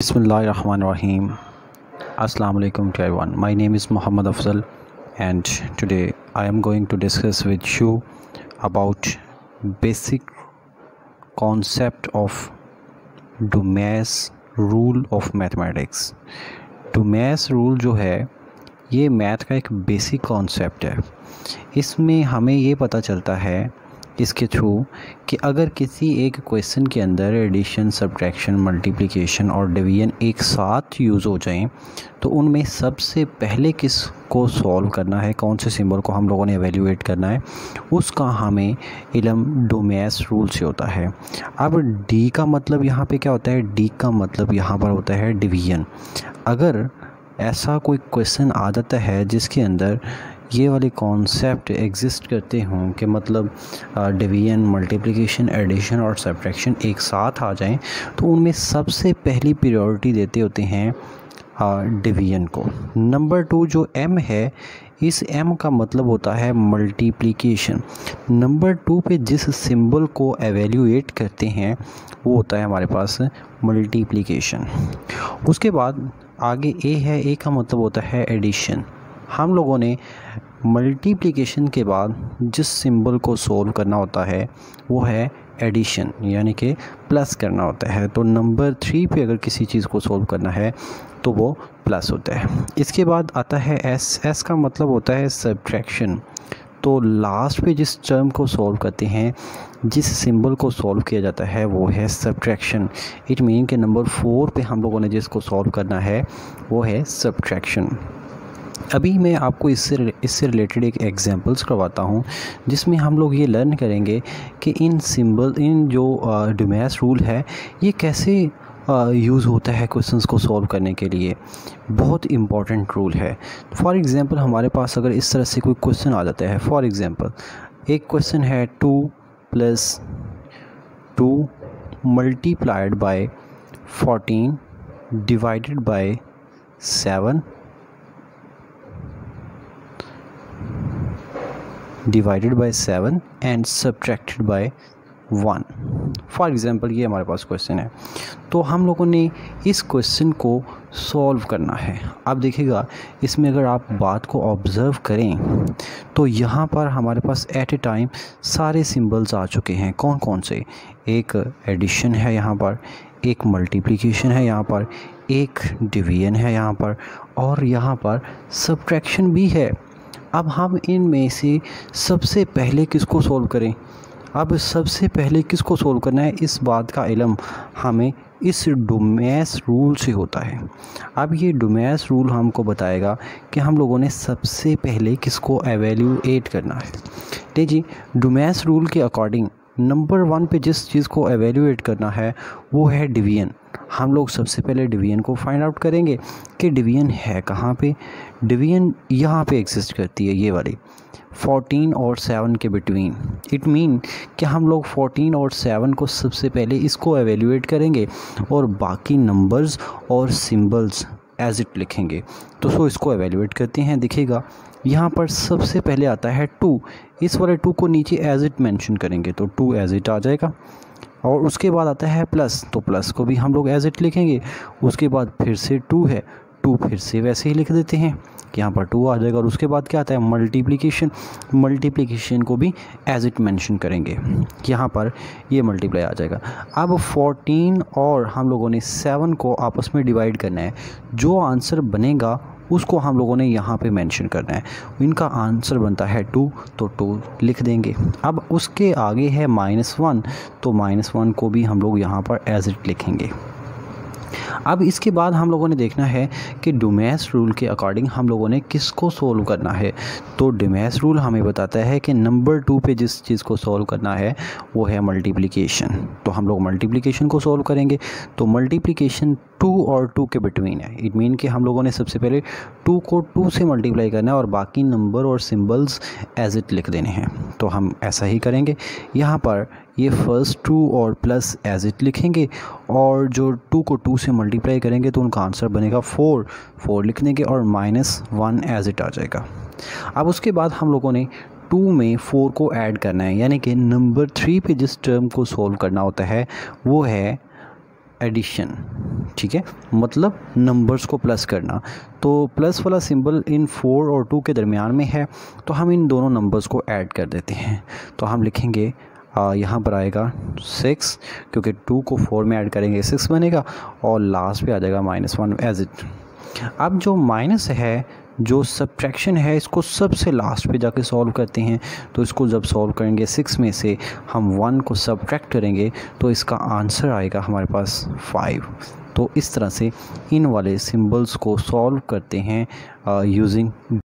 बसमीम अल्लाम to everyone my name is Mohammad Afzal and today I am going to discuss with you about basic concept of DMAS rule of mathematics DMAS rule जो है, ये math का एक basic concept है। इसमें हमें ये पता चलता है इसके थ्रू कि अगर किसी एक क्वेश्चन के अंदर एडिशन सब्ट्रैक्शन मल्टीप्लिकेशन और डिवीज़न एक साथ यूज़ हो जाएँ तो उनमें सबसे पहले किस को सॉल्व करना है, कौन से सिंबल को हम लोगों ने एवेल्यूएट करना है उसका हमें इलम डोमेस रूल से होता है। अब डी का मतलब यहाँ पे क्या होता है? डी का मतलब यहाँ पर होता है डिवीज़न अगर ऐसा कोई क्वेश्चन आ जाता है जिसके अंदर ये वाले कॉन्सेप्ट एग्जिस्ट करते हों कि मतलब डिवीज़न मल्टीप्लिकेशन एडिशन और सब्ट्रैक्शन एक साथ आ जाएँ तो उनमें सबसे पहली प्रायोरिटी देते होते हैं डिवीज़न को। नंबर टू जो एम है, इस एम का मतलब होता है मल्टीप्लिकेशन नंबर टू पे जिस सिंबल को एवेल्यूएट करते हैं, वो होता है हमारे पास मल्टीप्लिकेशन उसके बाद आगे ए है ए का मतलब होता है एडिशन हम लोगों ने मल्टीप्लिकेशन के बाद जिस सिंबल को सोल्व करना होता है, वो है एडिशन यानी कि प्लस करना होता है। तो नंबर थ्री पे अगर किसी चीज़ को सोल्व करना है तो वो प्लस होता है। इसके बाद आता है एस एस का मतलब होता है सब्ट्रैक्शन तो लास्ट पे जिस टर्म को सॉल्व करते हैं, जिस सिंबल को सॉल्व किया जाता है, वो है सब्ट्रैक्शन इट मीन के नंबर फोर पे हम लोगों ने जिसको सॉल्व करना है, वो है सब्ट्रैक्शन अभी मैं आपको इससे इससे रिलेटेड एक एग्जांपल्स करवाता हूँ, जिसमें हम लोग ये लर्न करेंगे कि इन सिंबल इन जो डोमेस रूल है, ये कैसे यूज़ होता है क्वेश्चंस को सॉल्व करने के लिए। बहुत इंपॉर्टेंट रूल है। फॉर एग्ज़ाम्पल हमारे पास अगर इस तरह से कोई क्वेश्चन आ जाता है फॉर एग्ज़ाम्पल एक क्वेश्चन है two plus two multiplied by fourteen divided by seven divided by seven and subtracted by one for example ये हमारे पास क्वेश्चन है। तो हम लोगों ने इस क्वेश्चन को सॉल्व करना है। अब देखिएगा, इसमें अगर आप बात को ऑब्ज़र्व करें तो यहाँ पर हमारे पास एट ए टाइम सारे सिंबल्स आ चुके हैं। कौन कौन से? एक एडिशन है यहाँ पर, एक मल्टीप्लिकेशन है यहाँ पर, एक डिवीज़न है यहाँ पर, और यहाँ पर सब्ट्रैक्शन भी है। अब हम इनमें से सबसे पहले किसको सॉल्व करें? अब सबसे पहले किसको सोल्व करना है? इस बात का इलम हमें इस डोमेस रूल से होता है। अब ये डोमेस रूल हमको बताएगा कि हम लोगों ने सबसे पहले किसको एवेल्यूएट करना है। देखिए डोमेस रूल के अकॉर्डिंग नंबर वन पे जिस चीज़ को एवेल्यूएट करना है, वो है डिवीज़न। हम लोग सबसे पहले डिवीज़न को फाइंड आउट करेंगे कि डिवीज़न है कहाँ पे। डिवीज़न यहाँ पे एग्जिस्ट करती है ये वाली। 14 और 7 के बिटवीन इट मीन कि हम लोग 14 और 7 को सबसे पहले इसको एवेल्यूएट करेंगे और बाकी नंबर्स और सिंबल्स एज इट लिखेंगे। तो सो इसको एवेल्यूएट करते हैं, दिखेगा। यहाँ पर सबसे पहले आता है टू। इस वाले टू को नीचे एज इट मैंशन करेंगे तो टू एज इट आ जाएगा। और उसके बाद आता है प्लस तो प्लस को भी हम लोग एज इट लिखेंगे। उसके बाद फिर से टू है, टू फिर से वैसे ही लिख देते हैं। यहाँ पर टू आ जाएगा, और उसके बाद क्या आता है? मल्टीप्लिकेशन मल्टीप्लिकेशन को भी एज इट मेंशन करेंगे। यहाँ पर ये मल्टीप्लाई आ जाएगा। अब 14 और हम लोगों ने सेवन को आपस में डिवाइड करना है। जो आंसर बनेगा उसको हम लोगों ने यहाँ पे मेंशन करना है। इनका आंसर बनता है टू तो टू लिख देंगे। अब उसके आगे है माइनस वन तो माइनस वन को भी हम लोग यहाँ पर एज इट लिखेंगे। अब इसके बाद हम लोगों ने देखना है कि डोमेस रूल के अकॉर्डिंग हम लोगों ने किसको सोल्व करना है। तो डोमेस रूल हमें बताता है कि नंबर टू पे जिस चीज़ को सोल्व करना है, वो है मल्टीप्लिकेशन तो हम लोग मल्टीप्लिकेशन को सोल्व करेंगे। तो मल्टीप्लिकेशन टू और टू के बिटवीन है। इट मीन कि हम लोगों ने सबसे पहले टू को टू से मल्टीप्लाई करना है और बाकी नंबर और सिंबल्स एज इट लिख देने हैं। तो हम ऐसा ही करेंगे। यहाँ पर ये फ़र्स्ट टू और प्लस एज इट लिखेंगे और जो टू को टू से मल्टीप्लाई करेंगे तो उनका आंसर बनेगा फोर फोर लिख देंगे और माइनस वन एज इट आ जाएगा। अब उसके बाद हम लोगों ने टू में फोर को ऐड करना है। यानी कि नंबर थ्री पे जिस टर्म को सॉल्व करना होता है, वो है एडिशन ठीक है? मतलब नंबर्स को प्लस करना। तो प्लस वाला सिंबल इन फोर और टू के दरमियान में है तो हम इन दोनों नंबर्स को ऐड कर देते हैं। तो हम लिखेंगे यहाँ पर आएगा सिक्स क्योंकि टू को फोर में ऐड करेंगे सिक्स बनेगा और लास्ट पे आ जाएगा माइनस वन एज इट अब जो माइनस है, जो सब्ट्रैक्शन है, इसको सबसे लास्ट पे जाके सॉल्व करते हैं। तो इसको जब सॉल्व करेंगे सिक्स में से, हम वन को सब्ट्रैक्ट करेंगे तो इसका आंसर आएगा हमारे पास फाइव तो इस तरह से इन वाले सिंबल्स को सॉल्व करते हैं यूजिंग